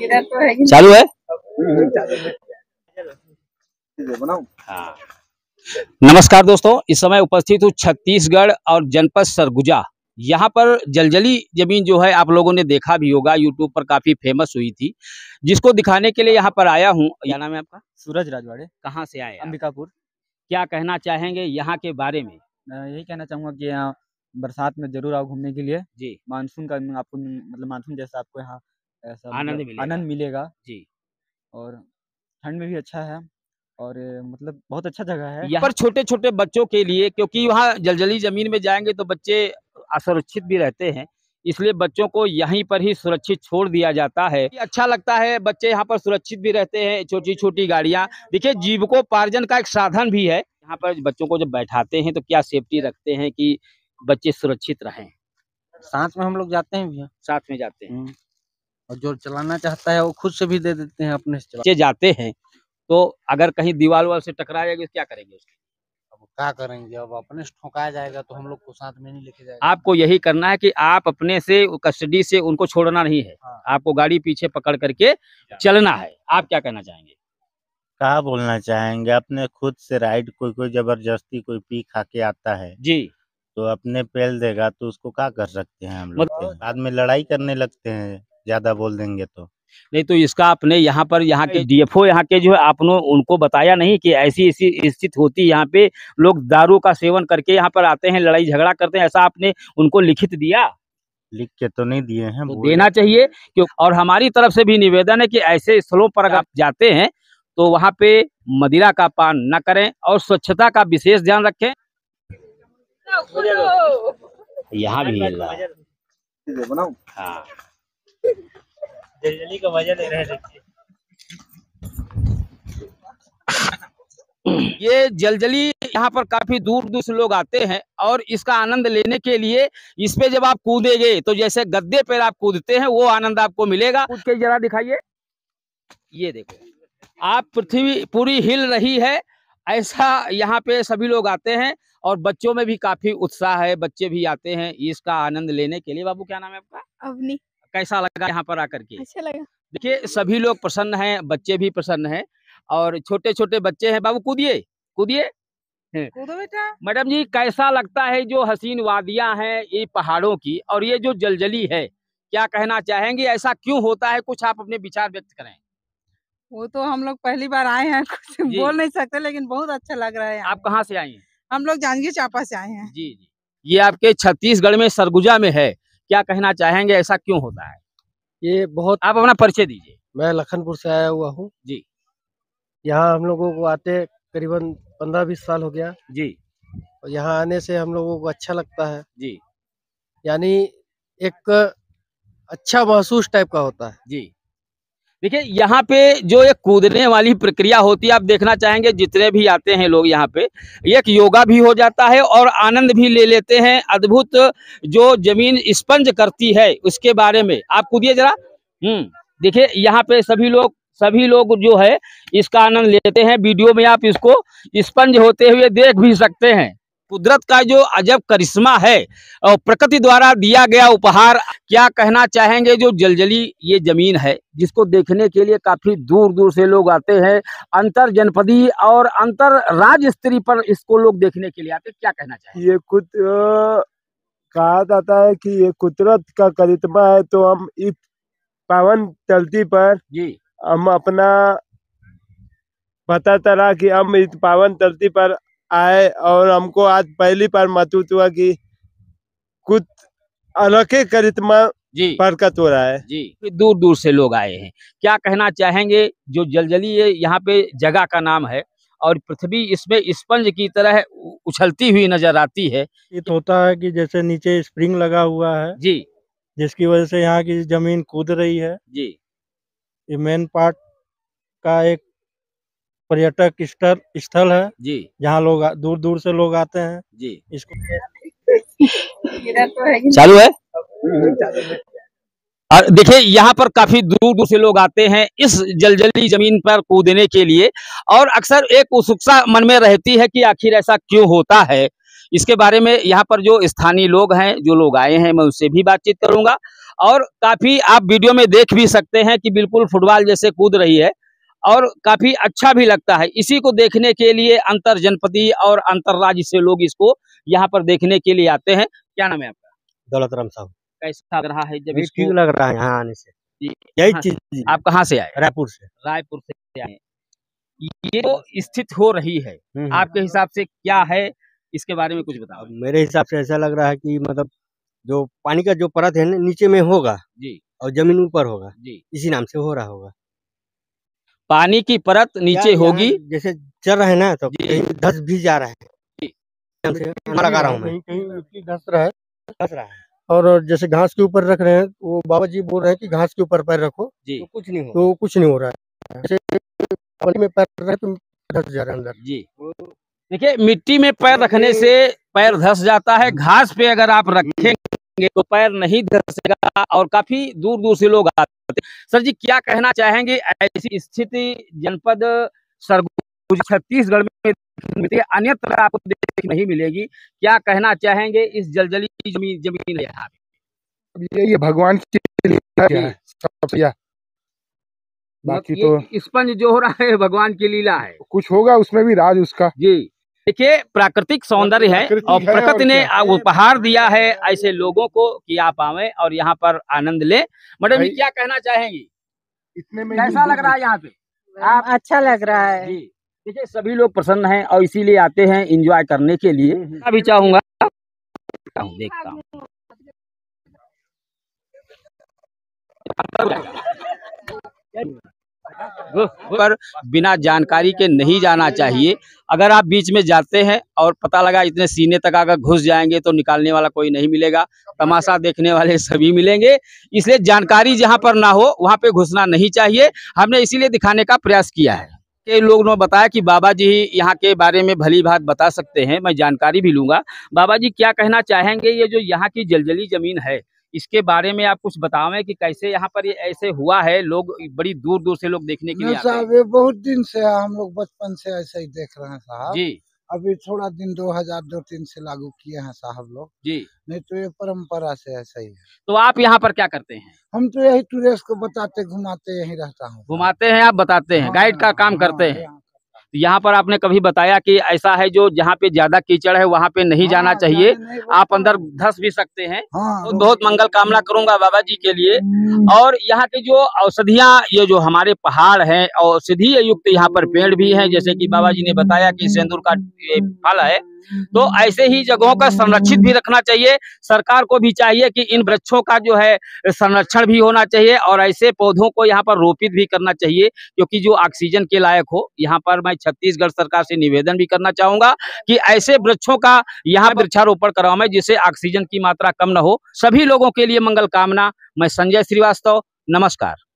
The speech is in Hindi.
तो है चालू है? हाँ। नमस्कार दोस्तों इस समय उपस्थित हूँ छत्तीसगढ़ और जनपद सरगुजा। यहाँ पर जलजली ज़मीन जो है आप लोगों ने देखा भी होगा यूट्यूब पर काफ़ी फ़ेमस हुई थी। जिसको दिखाने के लिए यहाँ पर आया हूँ। क्या नाम है आपका? सूरज राजवाड़े। कहाँ से आए अंबिकापुर। क्या कहना चाहेंगे यहाँ के बारे में यही कहना चाहूँगा कि यहाँ बरसात में ज़रूर आओ घूमने के लिए। जी। मानसून का आपको मतलब मानसून जैसा आपको यहाँ ऐसा आनंद मतलब मिलेगा। आनंद मिलेगा। जी। और ठंड में भी अच्छा है और मतलब बहुत अच्छा जगह है। यहाँ पर छोटे छोटे बच्चों के लिए क्योंकि वहाँ जलजली ज़मीन में जाएँगे तो बच्चे असुरक्षित भी रहते हैं इसलिए बच्चों को यहीं पर ही सुरक्षित छोड़ दिया जाता है। अच्छा लगता है बच्चे यहाँ पर सुरक्षित भी रहते हैं छोटी छोटी गाड़ियाँ। देखिए जीविकोपार्जन का एक साधन भी है। यहाँ पर बच्चों को जब बैठाते हैं तो क्या सेफ्टी रखते हैं कि बच्चे सुरक्षित रहें? साथ में हम लोग जाते हैं भैया। साथ में जाते हैं। हम्म। और जो चलाना चाहता है वो खुद से भी दे देते हैं अपने से जाते हैं तो अगर कहीं दीवार वाल से टकरा जाएगी तो क्या करेंगे उसके? अब क्या करेंगे? अब अपने से ठोकाया जाएगा तो हम लोग को साथ में नहीं लेके जाएगा। आपको यही करना है कि आप अपने से कस्टडी से उनको छोड़ना नहीं है। हाँ। आपको गाड़ी पीछे पकड़ करके चलना है। आप क्या कहना चाहेंगे? क्या बोलना चाहेंगे? अपने खुद से राइड कोई कोई ज़बरदस्ती कोई पी खा के आता है जी। तो अपने पेल देगा तो उसको क्या कर सकते हैं हम लोग? बाद में लड़ाई करने लगते हैं। ज़्यादा बोल देंगे तो। नहीं तो इसका आपने यहाँ पर यहाँ के डीएफओ यहाँ के जो है आपने उनको बताया नहीं कि ऐसी ऐसी स्थिति होती है यहाँ पे लोग दारू का सेवन करके यहाँ पर आते हैं लड़ाई झगड़ा करते हैं ऐसा आपने उनको लिखित दिया? लिख के तो नहीं दिए हैं तो देना चाहिए क्यों? और हमारी तरफ़ से भी निवेदन है कि ऐसे स्थलों पर अगर आप जाते हैं तो वहाँ पे मदिरा का पान न करें और स्वच्छता का विशेष ध्यान रखें। यहाँ भी है। हाँ। जलजली का मज़ा ले रहे हैं ये जलजली यहाँ पर काफ़ी दूर दूर से लोग आते हैं और इसका आनंद लेने के लिए इस पे जब आप कूदेंगे तो जैसे गद्दे पर आप कूदते हैं वो आनंद आपको मिलेगा। कूद के जरा दिखाइए। ये देखो आप पृथ्वी पूरी हिल रही है ऐसा यहाँ पे सभी लोग आते हैं और बच्चों में भी काफ़ी उत्साह है बच्चे भी आते हैं इसका आनंद लेने के लिए। बाबू क्या नाम है आपका? अवनी। कैसा लगा यहाँ पर आकर के? अच्छा लगा। देखिए सभी लोग प्रसन्न हैं बच्चे भी प्रसन्न हैं और छोटे छोटे बच्चे हैं। बाबू कूदिए कूदिए। कूदो बेटा। मैडम जी कैसा लगता है जो हसीन वादियाँ हैं ये पहाड़ों की और ये जो जलजली है क्या कहना चाहेंगे? ऐसा क्यों होता है? कुछ आप अपने विचार व्यक्त करें। वो तो हम लोग पहली बार आए हैं कुछ बोल नहीं सकते लेकिन बहुत अच्छा लग रहा है आप कहाँ से आए हैं? हम लोग जांजगीर चांपा से आए हैं। जी जी। ये आपके छत्तीसगढ़ में सरगुजा में है। क्या कहना चाहेंगे ऐसा क्यों होता है? ये बहुत आप अपना परिचय दीजिए। मैं लखनपुर से आया हुआ हूँ। जी। यहाँ हम लोगों को आते करीबन पंद्रह बीस साल हो गया। जी। और यहाँ आने से हम लोगों को अच्छा लगता है। जी। यानी एक अच्छा महसूस टाइप का होता है। जी। देखिए, यहाँ पे जो एक कूदने वाली प्रक्रिया होती है, आप देखना चाहेंगे, जितने भी आते हैं लोग यहाँ पे, एक योगा भी हो जाता है और आनंद भी ले लेते हैं। अद्भुत जो ज़मीन स्पंज करती है, उसके बारे में। आप कूदिए जरा। हम्म देखिए, यहाँ पे सभी लोग सभी लोग जो है, इसका आनंद लेते हैं। वीडियो में आप इसको स्पंज होते हुए देख भी सकते हैं। कुदरत का जो अजब करिश्मा है और प्रकृति द्वारा दिया गया उपहार क्या कहना चाहेंगे जो जलजली ये ज़मीन है जिसको देखने के लिए काफ़ी दूर दूर से लोग आते हैं अंतर जनपदी और अंतर राज्य स्तरीय पर इसको लोग देखने के लिए आते क्या कहना चाहेंगे? ये कुछ कहा जाता है कि ये कुदरत का करिश्मा है तो हम इस पावन धरती पर जी। हम अपना पता चला कि हम इस पावन धरती पर आए और हमको आज पहली बार महसूस हुआ कि कुछ अलग ही करिश्मा जी। प्रकट हो रहा है। जी। दूर दूर से लोग आए हैं। क्या कहना चाहेंगे जो जलजली ये यहाँ पे जगह का नाम है और पृथ्वी इसमें स्पंज की तरह उछलती हुई नज़र आती है? ये तो होता है कि जैसे नीचे स्प्रिंग लगा हुआ है। जी। जिसकी वजह से यहाँ की ज़मीन कूद रही है। जी। ये मेन पार्ट का एक पर्यटक स्थल स्थल है। जी। जहाँ लोग आ- दूर दूर से लोग आते हैं। जी। इसको तो है ही चालू है? और देखिए यहाँ पर काफ़ी दूर दूर से लोग आते हैं इस जलजली ज़मीन पर कूदने के लिए। और अक्सर एक उत्सुकता मन में रहती है कि आखिर ऐसा क्यों होता है? इसके बारे में यहाँ पर जो स्थानीय लोग हैं जो लोग आए हैं मैं उससे भी बातचीत करूँगा। और काफ़ी आप वीडियो में देख भी सकते हैं कि बिल्कुल फुटबॉल जैसे कूद रही है। और काफ़ी अच्छा भी लगता है। इसी को देखने के लिए अंतर जनपदी और अंतर राज्य से लोग इसको यहाँ पर देखने के लिए आते हैं। क्या नाम है आपका? दौलत राम साहब। कैसा लग रहा है जब इसको लग रहा है? यहाँ आने से। यही हाँ, चीज़ आप कहाँ से आए? रायपुर से। रायपुर से आए ये तो स्थित हो रही है। हम्म, आपके हिसाब से क्या है? इसके बारे में कुछ बताओ। मेरे हिसाब से ऐसा लग रहा है कि मतलब जो पानी का जो परत है नीचे में होगा जी। और ज़मीन ऊपर होगा। जी। इसी नाम से हो रहा होगा। पानी की परत नीचे होगी। जैसे चल रहे है ना तो धस भी जा रहा है। लगा रहा हूँ कहीं धस रहा है। धस रहा है। और जैसे घास के ऊपर रख रहे हैं वो बाबा जी बोल रहे हैं कि घास के ऊपर पैर रखो जी। तो कुछ नहीं हो तो कुछ नहीं हो रहा है। जैसे पानी में पैर रख रहे तो धस जा रहा है अंदर। जी। देखिए मिट्टी में पैर रखने से पैर धस जाता है। घास पे अगर आप रखेंगे तो पैर नहीं धसेगा और काफ़ी दूर दूर से लोग आते हैं। सर जी क्या कहना चाहेंगे ऐसी स्थिति जनपद सरगुजा छत्तीसगढ़ में मिलती है, अन्यत्र आपको देखने नहीं मिलेगी। क्या कहना चाहेंगे इस जलजली ज़मीन ज़मीन यहाँ ये भगवान के है? बाकी तो स्पंज जो हो रहा है भगवान की लीला है। कुछ होगा उसमें भी राज उसका। जी। देखिए प्राकृतिक सौंदर्य है और है प्रकृति ने उपहार दिया है ऐसे लोगों को कि आप आवे और यहाँ पर आनंद ले। मैडम जी क्या कहना चाहेंगी? इतने में कैसा लग रहा है यहाँ पे? आप अच्छा लग रहा है। जी देखिए सभी लोग प्रसन्न हैं और इसीलिए आते हैं एंजॉय करने के लिए। मैं भी चाहूँगा देखता हूँ देखता हूँ। पर बिना जानकारी के नहीं जाना चाहिए। अगर आप बीच में जाते हैं और पता लगा इतने सीने तक अगर घुस जाएँगे तो निकालने वाला कोई नहीं मिलेगा। तमाशा देखने वाले सभी मिलेंगे। इसलिए जानकारी जहाँ पर ना हो, वहाँ पे घुसना नहीं चाहिए। हमने इसीलिए दिखाने का प्रयास किया है। के लोगों ने बताया कि बाबा जी यहाँ के बारे में भली बात बता सकते हैं, मैं जानकारी भी लूँगा। बाबा जी क्या कहना चाहेंगे? ये जो यहाँ की जलजली ज़मीन है इसके बारे में आप कुछ बतावें कि कैसे यहाँ पर ये ऐसे हुआ है? लोग बड़ी दूर दूर से लोग देखने के लिए आते हैं। साहब ये बहुत दिन से है, हम लोग बचपन से ऐसे ही देख रहे हैं साहब। जी। अभी थोड़ा दिन 2000 दो तीन से लागू किए हैं साहब लोग। जी। नहीं तो ये परंपरा से ऐसा ही है। तो आप यहाँ पर क्या करते हैं? हम तो यही टूरिस्ट को बताते घुमाते यही रहता हूँ। घुमाते हैं आप बताते हैं हाँ, गाइड का काम हाँ, करते हैं। यहाँ तो पर आपने कभी बताया कि ऐसा है जो जहाँ पे ज़्यादा कीचड़ है वहाँ पे नहीं जाना हाँ, चाहिए? आप अंदर धस भी सकते हैं। हाँ तो बहुत मंगल कामना करूँगा बाबा जी के लिए। और यहाँ के जो औषधियाँ ये जो हमारे पहाड़ है औषधीय युक्त यहाँ पर पेड़ भी है जैसे की बाबा जी ने बताया की सेंदूर का फल है। तो ऐसे ही जगहों का संरक्षित भी रखना चाहिए। सरकार को भी चाहिए कि इन वृक्षों का जो है, संरक्षण भी होना चाहिए और ऐसे पौधों को यहाँ पर रोपित भी करना चाहिए, क्योंकि जो ऑक्सीजन के लायक हो, यहाँ पर मैं छत्तीसगढ़ सरकार से निवेदन भी करना चाहूँगा कि ऐसे वृक्षों का यहाँ वृक्षारोपण करवाएँ जिससे ऑक्सीजन की मात्रा कम न हो। सभी लोगों के लिए मंगल कामना। मैं संजय श्रीवास्तव, नमस्कार।